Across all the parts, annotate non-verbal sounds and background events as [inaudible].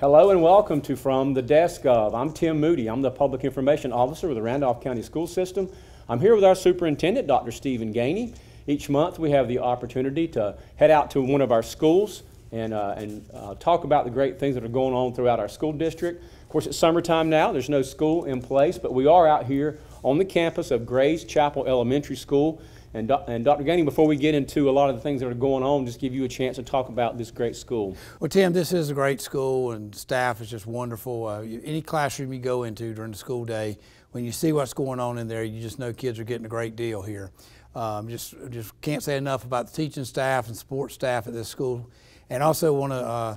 Hello and welcome to From the Desk of. I'm Tim Moody. I'm the Public Information Officer with the Randolph County School System. I'm here with our Superintendent, Dr. Stephen Gainey. Each month we have the opportunity to head out to one of our schools and, uh, and uh, talk about the great things that are going on throughout our school district. Of course, it's summertime now. There's no school in place, but we are out here on the campus of Grays Chapel Elementary School. And, and Dr. Gainey, before we get into a lot of the things that are going on, just give you a chance to talk about this great school. Well, Tim, this is a great school, and staff is just wonderful. Uh, any classroom you go into during the school day, when you see what's going on in there, you just know kids are getting a great deal here. Um, just, just can't say enough about the teaching staff and support staff at this school. And also want to uh,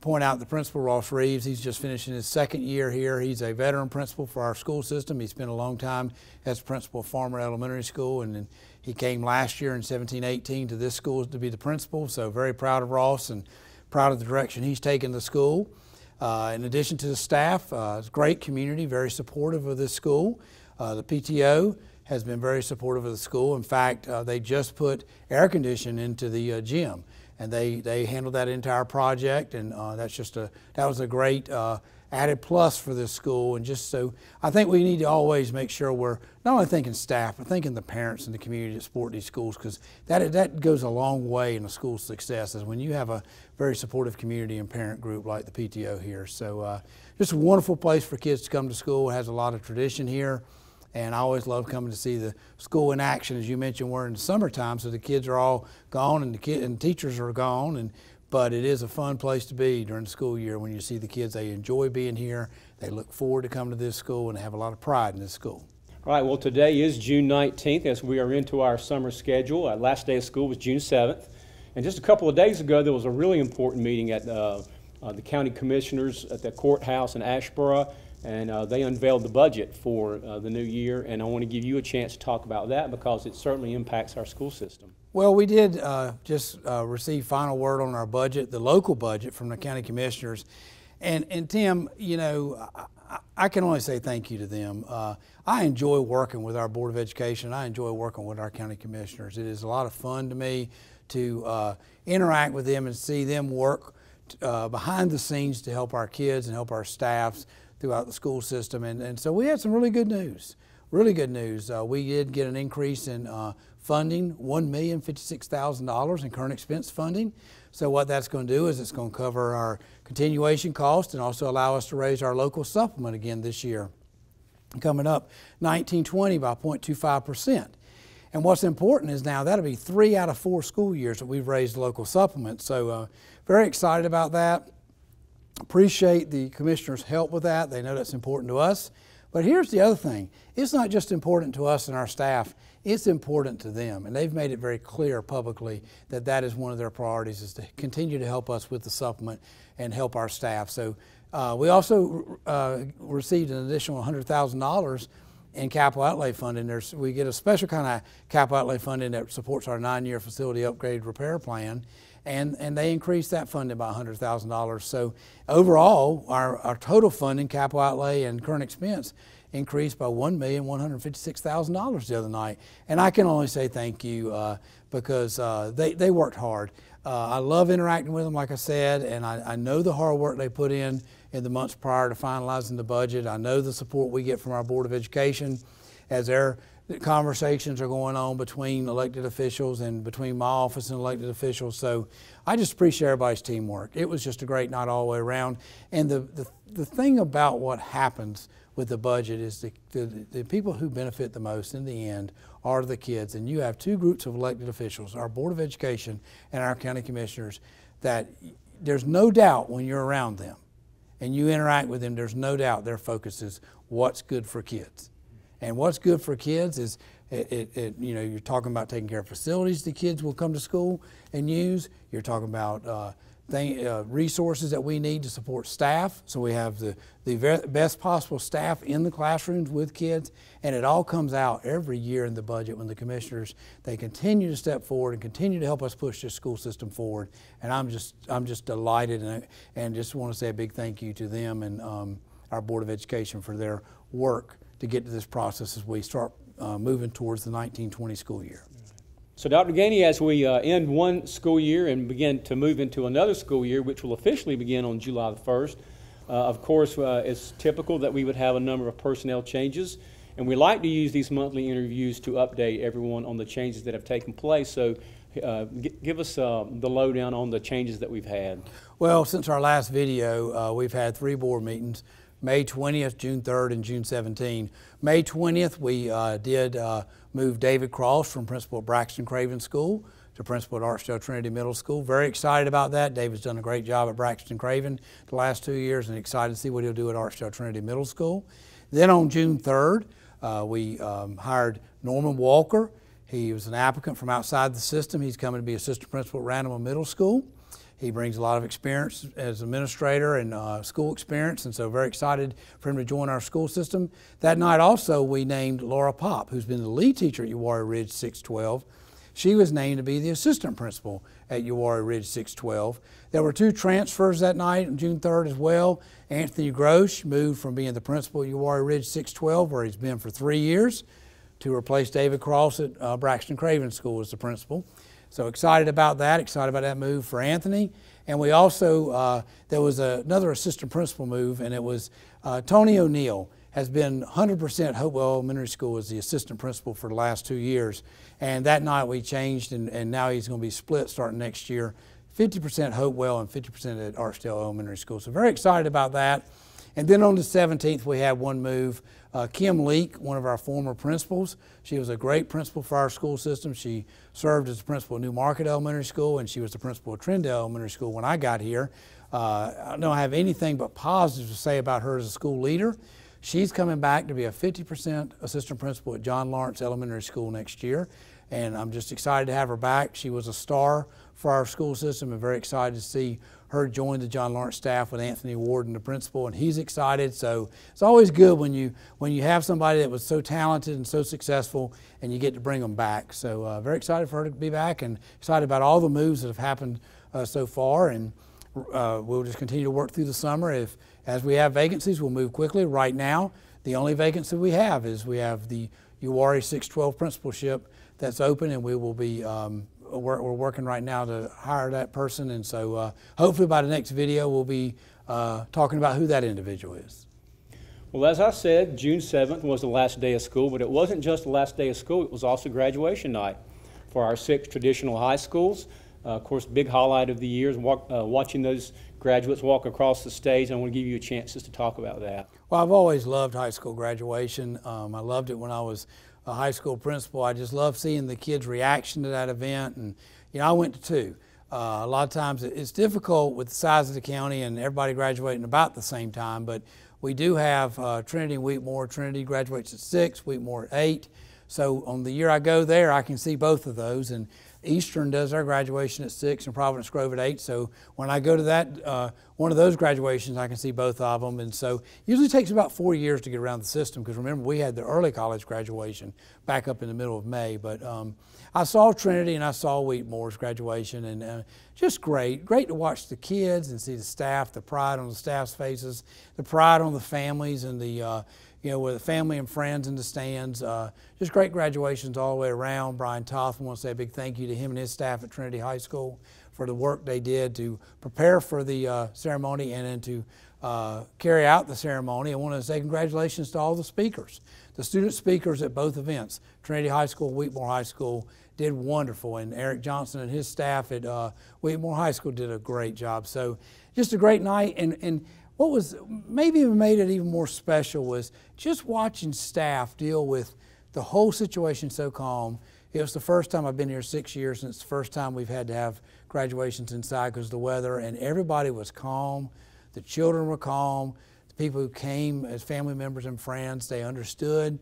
point out the principal, Ross Reeves. He's just finishing his second year here. He's a veteran principal for our school system. He spent a long time as principal of Farmer Elementary School, and he came last year in 1718 to this school to be the principal. So very proud of Ross and proud of the direction he's taken the school. Uh, in addition to the staff, uh, it's a great community, very supportive of this school. Uh, the PTO has been very supportive of the school. In fact, uh, they just put air conditioning into the uh, gym and they, they handled that entire project, and uh, that's just a that was a great uh, added plus for this school. And just so I think we need to always make sure we're not only thinking staff, but thinking the parents and the community that support these schools, because that that goes a long way in a school's success. Is when you have a very supportive community and parent group like the PTO here. So uh, just a wonderful place for kids to come to school. It has a lot of tradition here. And I always love coming to see the school in action. As you mentioned, we're in the summertime, so the kids are all gone and the kid and teachers are gone. And but it is a fun place to be during the school year when you see the kids. They enjoy being here. They look forward to coming to this school and have a lot of pride in this school. All right. Well, today is June 19th as we are into our summer schedule. Our last day of school was June 7th, and just a couple of days ago there was a really important meeting at uh, uh, the county commissioners at the courthouse in Asheboro and uh, they unveiled the budget for uh, the new year, and I want to give you a chance to talk about that because it certainly impacts our school system. Well, we did uh, just uh, receive final word on our budget, the local budget from the county commissioners, and and Tim, you know, I, I can only say thank you to them. Uh, I enjoy working with our board of education. I enjoy working with our county commissioners. It is a lot of fun to me to uh, interact with them and see them work behind the scenes to help our kids and help our staffs throughout the school system. And, and so we had some really good news. Really good news. Uh, we did get an increase in uh, funding, $1,056,000 in current expense funding. So what that's going to do is it's going to cover our continuation cost and also allow us to raise our local supplement again this year. Coming up 1920 by 0.25%. And what's important is now that'll be three out of four school years that we've raised local supplement. So uh, very excited about that. Appreciate the commissioner's help with that. They know that's important to us. But here's the other thing it's not just important to us and our staff, it's important to them. And they've made it very clear publicly that that is one of their priorities is to continue to help us with the supplement and help our staff. So uh, we also uh, received an additional $100,000 in capital outlay funding. There's, we get a special kind of capital outlay funding that supports our nine-year facility upgrade repair plan and, and they increased that funding by $100,000. So overall, our, our total funding, capital outlay, and current expense increased by $1,156,000 the other night. And I can only say thank you uh, because uh, they, they worked hard. Uh, I love interacting with them, like I said, and I, I know the hard work they put in in the months prior to finalizing the budget. I know the support we get from our Board of Education as they're conversations are going on between elected officials and between my office and elected officials. So I just appreciate everybody's teamwork. It was just a great night all the way around. And the, the, the thing about what happens with the budget is the, the, the people who benefit the most in the end are the kids. And you have two groups of elected officials, our Board of Education and our county commissioners, that there's no doubt when you're around them and you interact with them, there's no doubt their focus is what's good for kids. And what's good for kids is, it, it, it, you know, you're talking about taking care of facilities the kids will come to school and use. You're talking about uh, thing, uh, resources that we need to support staff. So we have the, the best possible staff in the classrooms with kids. And it all comes out every year in the budget when the commissioners, they continue to step forward and continue to help us push this school system forward. And I'm just, I'm just delighted and, and just want to say a big thank you to them and um, our Board of Education for their work to get to this process as we start uh, moving towards the 1920 school year. So, Dr. Gainey, as we uh, end one school year and begin to move into another school year, which will officially begin on July the 1st, Uh, of course, uh, it's typical that we would have a number of personnel changes, and we like to use these monthly interviews to update everyone on the changes that have taken place. So, uh, give us uh, the lowdown on the changes that we've had. Well, since our last video, uh, we've had three board meetings May 20th, June 3rd, and June 17th. May 20th, we uh, did uh, move David Cross from principal at Braxton Craven School to principal at Archdale Trinity Middle School. Very excited about that. David's done a great job at Braxton Craven the last two years and excited to see what he'll do at Archdale Trinity Middle School. Then on June 3rd, uh, we um, hired Norman Walker. He was an applicant from outside the system. He's coming to be assistant principal at Randall Middle School. He brings a lot of experience as administrator and uh, school experience, and so very excited for him to join our school system. That night also we named Laura Pop, who's been the lead teacher at Uwharrie Ridge 612. She was named to be the assistant principal at Uwharrie Ridge 612. There were two transfers that night on June 3rd as well. Anthony Grosh moved from being the principal at Uwharrie Ridge 612, where he's been for three years, to replace David Cross at uh, Braxton Craven School as the principal. So excited about that, excited about that move for Anthony. And we also, uh, there was a, another assistant principal move, and it was uh, Tony O'Neill has been 100% Hopewell Elementary School as the assistant principal for the last two years. And that night we changed, and, and now he's going to be split starting next year 50% Hopewell and 50% at Archdale Elementary School. So very excited about that. And then on the 17th, we had one move. Uh, Kim Leak, one of our former principals, she was a great principal for our school system. She served as the principal of New Market Elementary School, and she was the principal of Trindale Elementary School when I got here. Uh, I don't have anything but positive to say about her as a school leader. She's coming back to be a 50% assistant principal at John Lawrence Elementary School next year, and I'm just excited to have her back. She was a star for our school system and very excited to see her join the John Lawrence staff with Anthony Warden, the principal, and he's excited. So it's always good when you when you have somebody that was so talented and so successful, and you get to bring them back. So uh, very excited for her to be back, and excited about all the moves that have happened uh, so far, and uh, we'll just continue to work through the summer. If as we have vacancies, we'll move quickly. Right now, the only vacancy we have is we have the Uwharrie 612 principalship that's open, and we will be um, we're, we're, working right now to hire that person, and so uh, hopefully by the next video we'll be uh, talking about who that individual is. Well, as I said, June 7th was the last day of school, but it wasn't just the last day of school, it was also graduation night for our six traditional high schools. Uh, of course, big highlight of the year is walk, uh, watching those graduates walk across the stage. I want to give you a chance just to talk about that. Well, I've always loved high school graduation. Um, I loved it when I was a high school principal. I just love seeing the kids' reaction to that event. And, you know, I went to two. Uh, a lot of times it's difficult with the size of the county and everybody graduating about the same time, but we do have uh, Trinity and Wheatmore. Trinity graduates at six, Wheatmore at eight. So on the year I go there, I can see both of those. And Eastern does our graduation at six and Providence Grove at eight. So when I go to that, uh, one of those graduations, I can see both of them. And so usually takes about four years to get around the system because remember we had the early college graduation back up in the middle of May. But um, I saw Trinity and I saw Wheatmore's graduation and uh, just great. Great to watch the kids and see the staff, the pride on the staff's faces, the pride on the families and the uh, you know, with family and friends in the stands. Uh, just great graduations all the way around. Brian Toth wants to say a big thank you to him and his staff at Trinity High School for the work they did to prepare for the uh, ceremony and then to uh, carry out the ceremony. I want to say congratulations to all the speakers. The student speakers at both events, Trinity High School, Wheatmore High School, did wonderful. And Eric Johnson and his staff at uh, Wheatmore High School did a great job. So just a great night. And, and what was maybe made it even more special was just watching staff deal with the whole situation so calm. It was the first time I've been here six years, it's the first time we've had to have graduations inside because of the weather, and everybody was calm. The children were calm. The people who came as family members and friends, they understood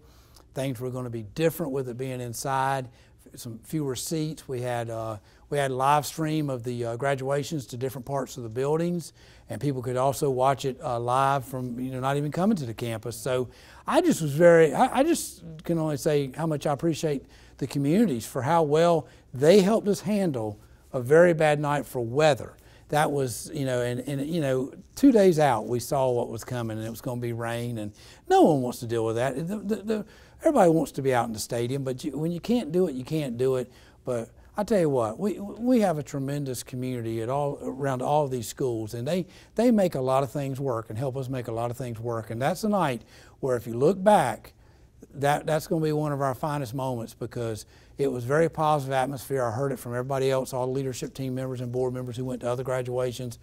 things were going to be different with it being inside. Some fewer seats. We had uh, we had a live stream of the uh, graduations to different parts of the buildings, and people could also watch it uh, live from you know not even coming to the campus. So I just was very I, I, just can only say how much I appreciate the communities for how well they helped us handle a very bad night for weather. That was you know and, and you know two days out we saw what was coming and it was going to be rain and no one wants to deal with that. The, the, the, everybody wants to be out in the stadium, but you, when you can't do it, you can't do it. But I tell you what, we we have a tremendous community at all around all of these schools, and they they make a lot of things work and help us make a lot of things work. And that's a night where, if you look back, that that's going to be one of our finest moments because it was very positive atmosphere. I heard it from everybody else, all the leadership team members and board members who went to other graduations.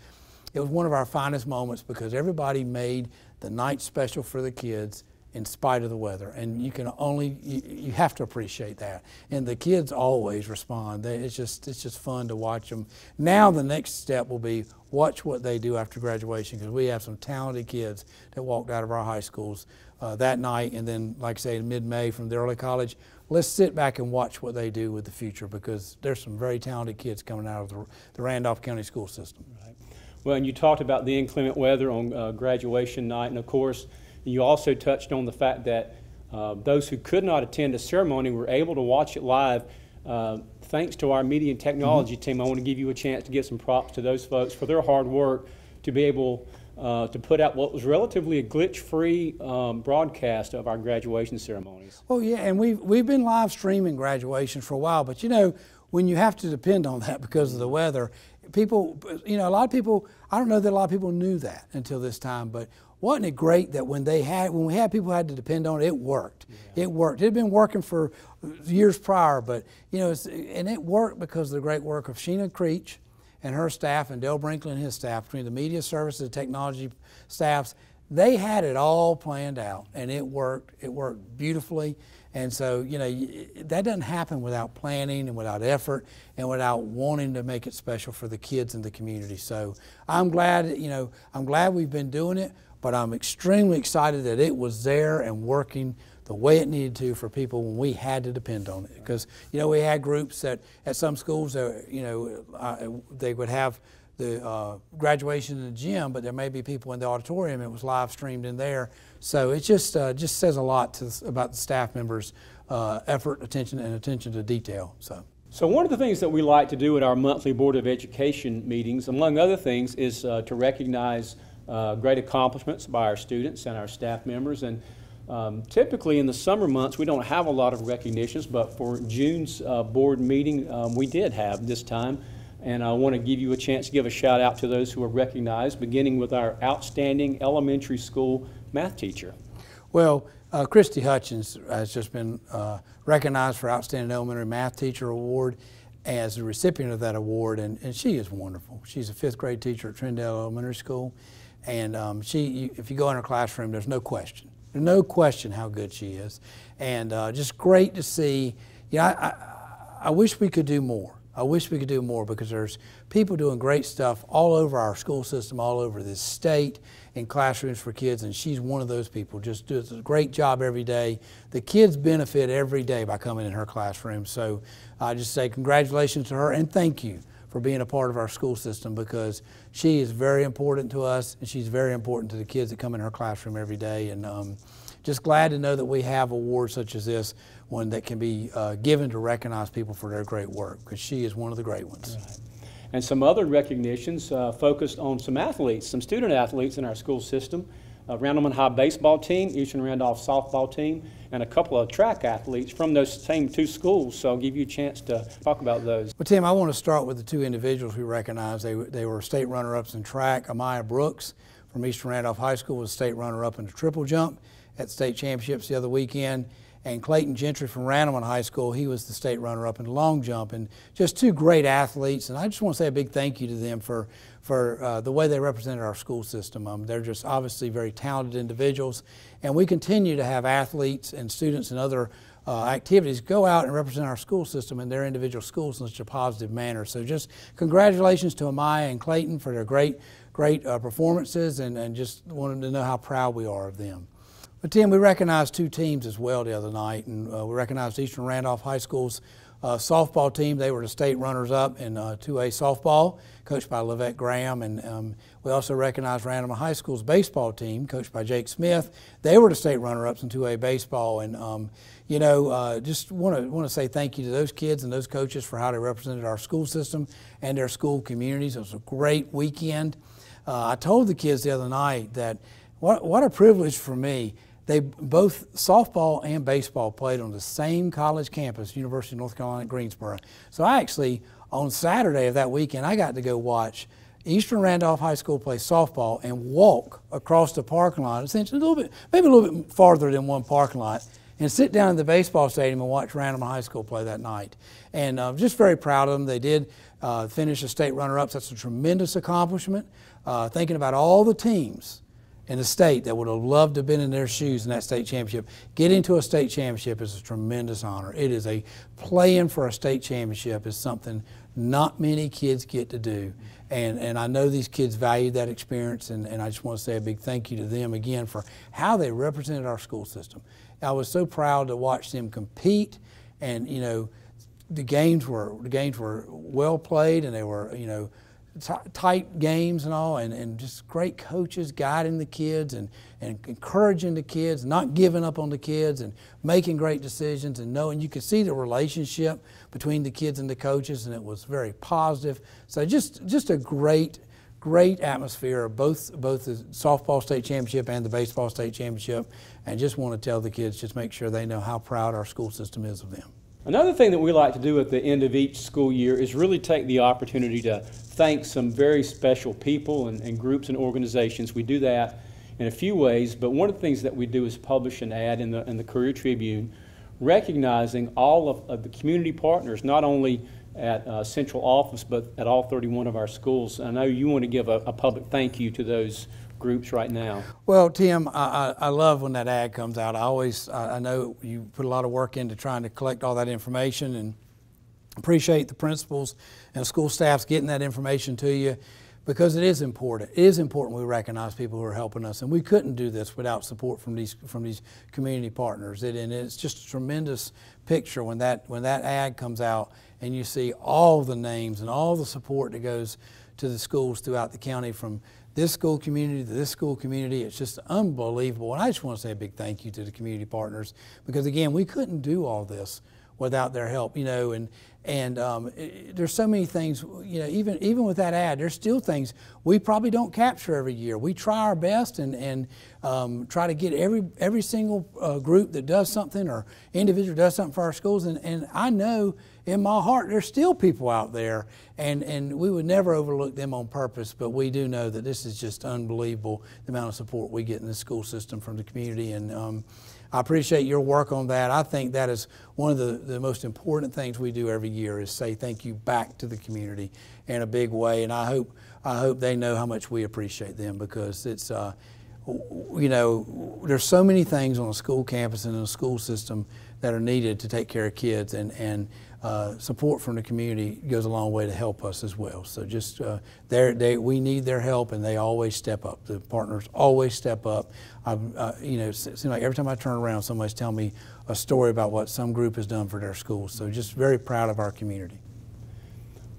It was one of our finest moments because everybody made the night special for the kids in spite of the weather. And you can only, you, you have to appreciate that. And the kids always respond. They, it's, just, it's just fun to watch them. Now the next step will be watch what they do after graduation because we have some talented kids that walked out of our high schools uh, that night. And then, like I say, in mid-May from the early college, let's sit back and watch what they do with the future because there's some very talented kids coming out of the, the Randolph County school system. Right. Well, and you talked about the inclement weather on uh, graduation night, and of course, you also touched on the fact that uh, those who could not attend the ceremony were able to watch it live. Uh, thanks to our media and technology mm-hmm. team, I want to give you a chance to give some props to those folks for their hard work to be able uh, to put out what was relatively a glitch-free um, broadcast of our graduation ceremonies. Oh yeah, and we've we've been live streaming graduations for a while, but you know when you have to depend on that because of the weather, people, you know, a lot of people. I don't know that a lot of people knew that until this time, but wasn't it great that when they had when we had people who had to depend on it, it worked. Yeah. It worked. It had been working for years prior, but you know, and it worked because of the great work of Sheena Creech and her staff and Dale Brinkley and his staff, between the media services, the technology staffs. They had it all planned out, and it worked. It worked beautifully. And so, you know, that doesn't happen without planning and without effort and without wanting to make it special for the kids in the community. So I'm glad, you know, I'm glad we've been doing it but I'm extremely excited that it was there and working the way it needed to for people when we had to depend on it. Because you know we had groups that at some schools, uh, you know, uh, they would have the uh, graduation in the gym, but there may be people in the auditorium. It was live streamed in there, so it just uh, just says a lot to, about the staff members' uh, effort, attention, and attention to detail. So. So one of the things that we like to do at our monthly Board of Education meetings, among other things, is uh, to recognize uh, great accomplishments by our students and our staff members. And um, typically in the summer months, we don't have a lot of recognitions, but for June's uh, board meeting, um, we did have this time. And I want to give you a chance to give a shout out to those who are recognized, beginning with our outstanding elementary school math teacher. Well, uh, Christy Hutchins has just been uh, recognized for Outstanding Elementary Math Teacher Award as the recipient of that award, and, and she is wonderful. She's a fifth grade teacher at Trindale Elementary School, and um, she, you, if you go in her classroom, there's no question. No question how good she is. And uh, just great to see. You know, I, I, I wish we could do more. I wish we could do more because there's people doing great stuff all over our school system, all over this state, in classrooms for kids, and she's one of those people. Just does a great job every day. The kids benefit every day by coming in her classroom. So I just say congratulations to her and thank you for being a part of our school system because she is very important to us and she's very important to the kids that come in her classroom every day. And um, just glad to know that we have awards such as this one that can be uh, given to recognize people for their great work because she is one of the great ones. Right. And some other recognitions uh, focused on some athletes, some student athletes in our school system a Randleman High baseball team, Eastern Randolph softball team, and a couple of track athletes from those same two schools. So I'll give you a chance to talk about those. Well, Tim, I want to start with the two individuals we recognize. They, they were state runner-ups in track. Amaya Brooks from Eastern Randolph High School was state runner-up in the triple jump at state championships the other weekend. And Clayton Gentry from Randleman High School, he was the state runner-up in long jump. And just two great athletes. And I just want to say a big thank you to them for for uh, the way they represented our school system. Um, they're just obviously very talented individuals, and we continue to have athletes and students and other uh, activities go out and represent our school system in their individual schools in such a positive manner. So just congratulations to Amaya and Clayton for their great, great uh, performances and, and just wanted to know how proud we are of them. But Tim, we recognized two teams as well the other night, and uh, we recognized Eastern Randolph High School's uh, softball team. They were the state runners-up in uh, 2A softball, coached by Levette Graham. And um, we also recognized Randleman High School's baseball team, coached by Jake Smith. They were the state runner-ups in 2A baseball. And, um, you know, uh, just want to want to say thank you to those kids and those coaches for how they represented our school system and their school communities. It was a great weekend. Uh, I told the kids the other night that what, what a privilege for me they both softball and baseball played on the same college campus, University of North Carolina at Greensboro. So I actually, on Saturday of that weekend, I got to go watch Eastern Randolph High School play softball and walk across the parking lot, essentially a little bit, maybe a little bit farther than one parking lot, and sit down in the baseball stadium and watch Randleman High School play that night. And uh, just very proud of them. They did uh, finish as state runner-ups. That's a tremendous accomplishment. Uh, thinking about all the teams in the state that would have loved to have been in their shoes in that state championship. Getting to a state championship is a tremendous honor. It is a playing for a state championship is something not many kids get to do. And, and I know these kids value that experience, and, and I just want to say a big thank you to them again for how they represented our school system. I was so proud to watch them compete, and you know, the games were the games were well played, and they were you know tight games and all, and, and just great coaches guiding the kids and, and encouraging the kids, not giving up on the kids, and making great decisions, and knowing you could see the relationship between the kids and the coaches, and it was very positive. So just just a great great atmosphere of both both the softball state championship and the baseball state championship, and just want to tell the kids just make sure they know how proud our school system is of them. Another thing that we like to do at the end of each school year is really take the opportunity to thank some very special people and, and, groups and organizations. We do that in a few ways, but one of the things that we do is publish an ad in the, in the Courier Tribune recognizing all of, of the community partners, not only at uh, central office, but at all 31 of our schools. I know you want to give a, a public thank you to those groups right now? Well, Tim, I, I, love when that ad comes out. I always, I know you put a lot of work into trying to collect all that information and appreciate the principals and school staffs getting that information to you because it is important. It is important we recognize people who are helping us, and we couldn't do this without support from these from these community partners. It, and it's just a tremendous picture when that when that ad comes out and you see all the names and all the support that goes to the schools throughout the county from this school community to this school community. It's just unbelievable. And I just want to say a big thank you to the community partners because, again, we couldn't do all this without their help, you know, and, and um, it, there's so many things, you know, even, even with that ad, there's still things we probably don't capture every year. We try our best and, and um, try to get every, every single uh, group that does something or individual does something for our schools. And, and I know in my heart, there's still people out there, and, and we would never overlook them on purpose, but we do know that this is just unbelievable the amount of support we get in the school system from the community. And um, I appreciate your work on that. I think that is one of the, the most important things we do every year is say thank you back to the community in a big way. And I hope, I hope they know how much we appreciate them because it's, uh, you know, there's so many things on a school campus and in a school system that are needed to take care of kids. And, and uh, support from the community goes a long way to help us as well. So just uh, they, we need their help, and they always step up. The partners always step up. Uh, you know, it seems like every time I turn around, somebody's telling me a story about what some group has done for their school. So just very proud of our community.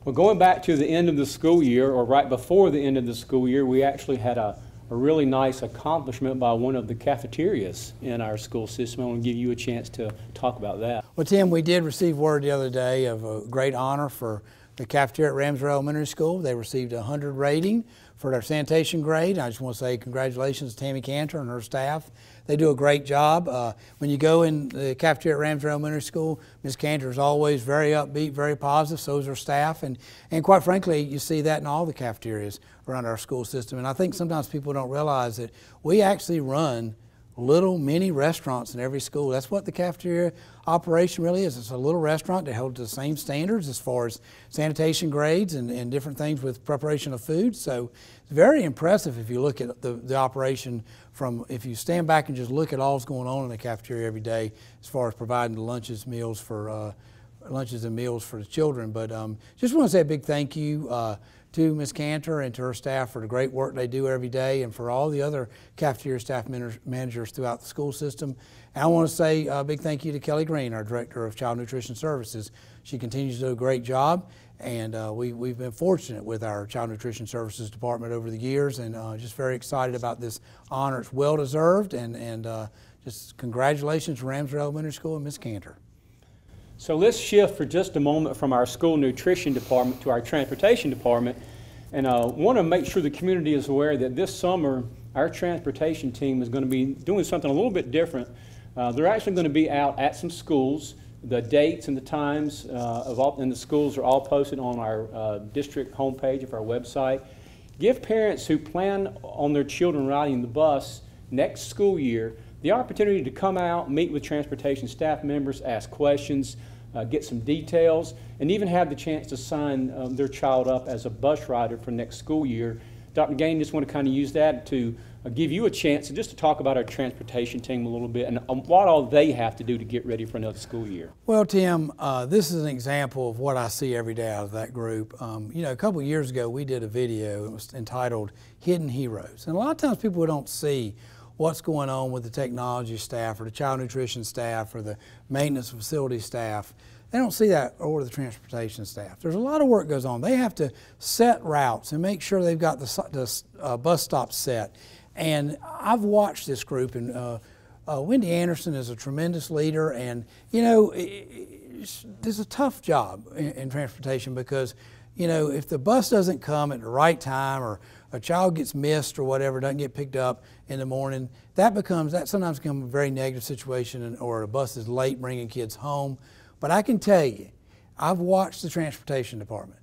Well, going back to the end of the school year, or right before the end of the school year, we actually had a a really nice accomplishment by one of the cafeterias in our school system. I want to give you a chance to talk about that. Well, Tim, we did receive word the other day of a great honor for the cafeteria at Ramsboro Elementary School. They received a 100 rating for their sanitation grade. I just want to say congratulations to Tammy Cantor and her staff. They do a great job. Uh, when you go in the cafeteria at Ramsboro Elementary School, Ms. Cantor is always very upbeat, very positive. So is her staff, and and quite frankly, you see that in all the cafeterias around our school system. And I think sometimes people don't realize that we actually run little mini restaurants in every school. That's what the cafeteria operation really is. It's a little restaurant that held to the same standards as far as sanitation grades and, and different things with preparation of food. So it's very impressive if you look at the, the operation from, if you stand back and just look at all that's going on in the cafeteria every day as far as providing the lunches, meals for, uh, lunches and meals for the children. But um, just want to say a big thank you. Uh, to Ms. Cantor and to her staff for the great work they do every day and for all the other cafeteria staff managers throughout the school system. And I want to say a big thank you to Kelly Green, our Director of Child Nutrition Services. She continues to do a great job and uh, we, we've been fortunate with our Child Nutrition Services Department over the years and uh, just very excited about this honor. It's well deserved and, and uh, just congratulations to Ramsboro Elementary School and Ms. Cantor. So let's shift for just a moment from our school nutrition department to our transportation department. And I uh, want to make sure the community is aware that this summer our transportation team is going to be doing something a little bit different. Uh, they're actually going to be out at some schools. The dates and the times uh, of all, and the schools are all posted on our uh, district homepage of our website. Give parents who plan on their children riding the bus next school year the opportunity to come out, meet with transportation staff members, ask questions, uh, get some details, and even have the chance to sign um, their child up as a bus rider for next school year. Dr. Gain, just want to kind of use that to give you a chance just to talk about our transportation team a little bit and um, what all they have to do to get ready for another school year. Well, Tim, uh, this is an example of what I see every day out of that group. Um, you know, a couple years ago, we did a video. It was entitled "Hidden Heroes," and a lot of times people don't see what's going on with the technology staff or the child nutrition staff or the maintenance facility staff. They don't see that or the transportation staff. There's a lot of work goes on. They have to set routes and make sure they've got the, the uh, bus stops set. And I've watched this group, and uh, uh, Wendy Anderson is a tremendous leader. And you know, it's, a tough job in, in transportation because you know if the bus doesn't come at the right time or a child gets missed or whatever, doesn't get picked up in the morning, that becomes that sometimes becomes a very negative situation, and, or a bus is late bringing kids home. But I can tell you, I've watched the transportation department,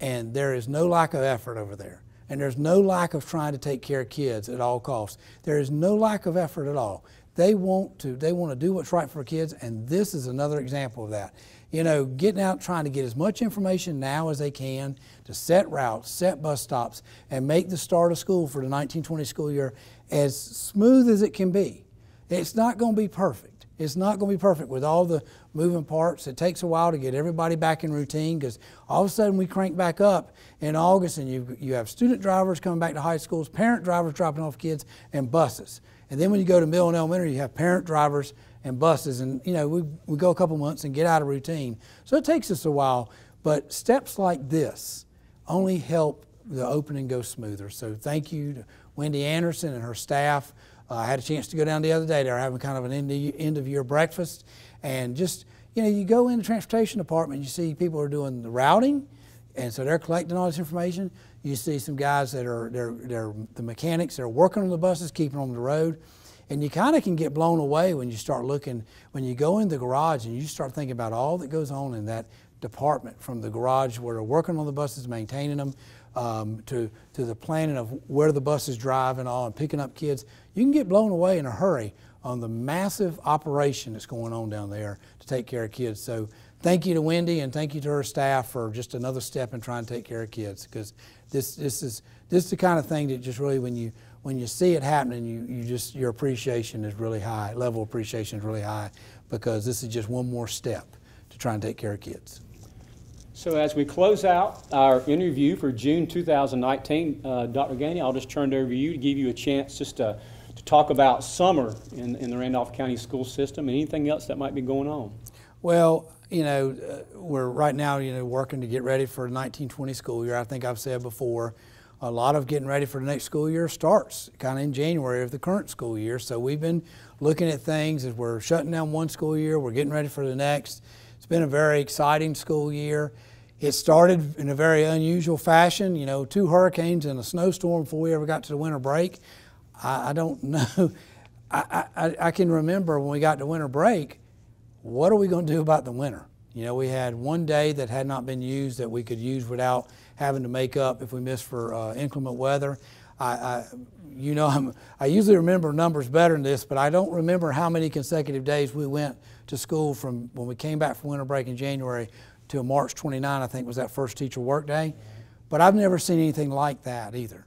and there is no lack of effort over there, and there's no lack of trying to take care of kids at all costs. There is no lack of effort at all. They want to they want to do what's right for kids, and this is another example of that you know, getting out trying to get as much information now as they can to set routes, set bus stops, and make the start of school for the 1920 school year as smooth as it can be. It's not going to be perfect. It's not going to be perfect with all the moving parts. It takes a while to get everybody back in routine because all of a sudden we crank back up in August and you, you have student drivers coming back to high schools, parent drivers dropping off kids, and buses. And then when you go to middle and elementary, you have parent drivers and buses. And, you know, we, we go a couple months and get out of routine. So it takes us a while. But steps like this only help the opening go smoother. So thank you to Wendy Anderson and her staff. Uh, I had a chance to go down the other day. They were having kind of an end of, end of year breakfast. And just, you know, you go in the transportation department, you see people are doing the routing, and so they're collecting all this information. You see some guys that are they're, they're the mechanics that are working on the buses, keeping them on the road. And you kind of can get blown away when you start looking, when you go in the garage and you start thinking about all that goes on in that department from the garage where they're working on the buses, maintaining them, um, to, to the planning of where the buses drive and all, and picking up kids. You can get blown away in a hurry on the massive operation that's going on down there to take care of kids. So thank you to Wendy and thank you to her staff for just another step in trying to take care of kids because this, this, is, this is the kind of thing that just really when you when you see it happening, you, you just your appreciation is really high. Level appreciation is really high because this is just one more step to try and take care of kids. So as we close out our interview for June 2019, uh, Dr. Gainey, I'll just turn it over to you to give you a chance just to, to talk about summer in, in the Randolph County school system and anything else that might be going on. Well, you know, uh, we're right now, you know, working to get ready for the 1920 school year. I think I've said before, a lot of getting ready for the next school year starts kind of in January of the current school year. So we've been looking at things as we're shutting down one school year, we're getting ready for the next. It's been a very exciting school year. It started in a very unusual fashion, you know, two hurricanes and a snowstorm before we ever got to the winter break. I, I don't [laughs] know. I, I, I can remember when we got to winter break, what are we going to do about the winter? You know, we had one day that had not been used that we could use without having to make up if we miss for uh, inclement weather. I, I, you know, [laughs] I'm, i usually remember numbers better than this, but I don't remember how many consecutive days we went to school from when we came back from winter break in January to March 29, I think was that first teacher work day. But I've never seen anything like that either.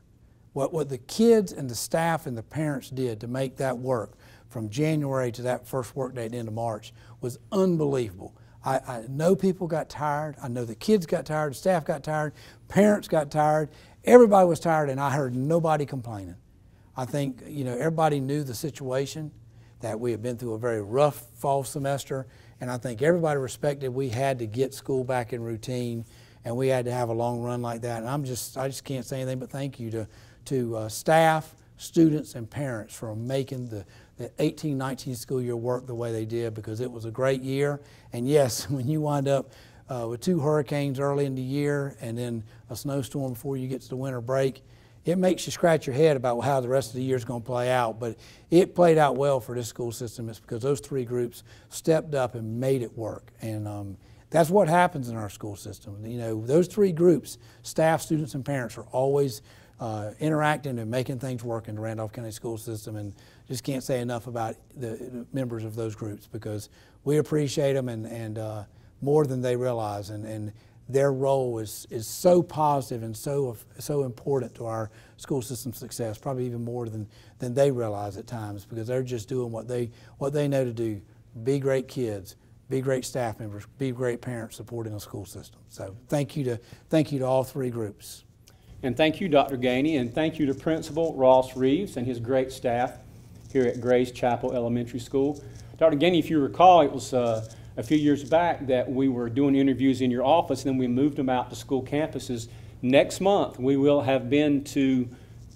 What, what the kids and the staff and the parents did to make that work from January to that first work day at the end of March was unbelievable. I, I, know people got tired. I know the kids got tired, staff got tired, parents got tired. Everybody was tired, and I heard nobody complaining. I think you know everybody knew the situation that we had been through a very rough fall semester, and I think everybody respected we had to get school back in routine, and we had to have a long run like that. And I'm just I just can't say anything but thank you to to uh, staff, students, and parents for making the the 18 19 school year work the way they did because it was a great year. And yes, [laughs] when you wind up uh, with two hurricanes early in the year and then a snowstorm before you get to the winter break, it makes you scratch your head about how the rest of the year is going to play out. But it played out well for this school system. It's because those three groups stepped up and made it work. And um, that's what happens in our school system. You know, those three groups, staff, students, and parents, are always uh, interacting and making things work in the Randolph County school system. And just can't say enough about the, members of those groups because we appreciate them and, and uh, more than they realize. And, and their role is, is so positive and so, so important to our school system success, probably even more than, than they realize at times because they're just doing what they, what they know to do be great kids, be great staff members, be great parents supporting the school system. So thank you to, thank you to all three groups. And thank you, Dr. Gainey, and thank you to Principal Ross Reeves and his great staff here at Grays Chapel Elementary School. Dr. Gainey, if you recall, it was uh, a few years back that we were doing interviews in your office, and then we moved them out to school campuses. Next month, we will have been to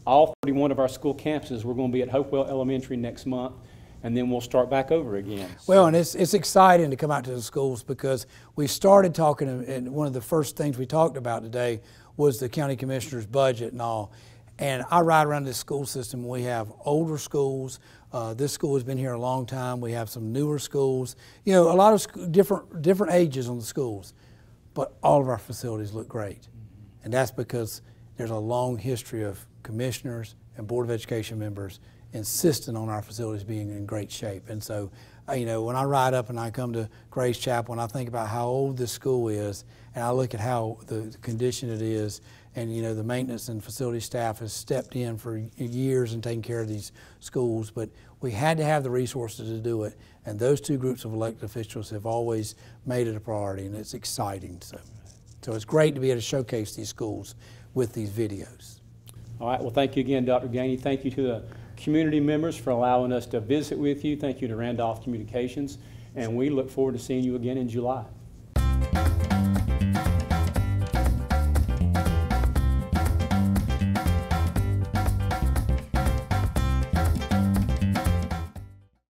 all 41 of our school campuses. We're going to be at Hopewell Elementary next month, and then we'll start back over again. Well, and it's, it's exciting to come out to the schools because we started talking, and one of the first things we talked about today was the county commissioner's budget and all. And I ride around this school system. We have older schools. Uh, this school has been here a long time. We have some newer schools. You know, a lot of different different ages on the schools, but all of our facilities look great, and that's because there's a long history of commissioners and board of education members insisting on our facilities being in great shape. And so, uh, you know, when I ride up and I come to Grays Chapel and I think about how old this school is, and I look at how the condition it is, and you know the maintenance and facility staff has stepped in for years and taken care of these schools, but we had to have the resources to do it, and those two groups of elected officials have always made it a priority, and it's exciting. So, so it's great to be able to showcase these schools with these videos. All right, well, thank you again, Dr. Gainey. Thank you to the community members for allowing us to visit with you. Thank you to Randolph Communications, and we look forward to seeing you again in July.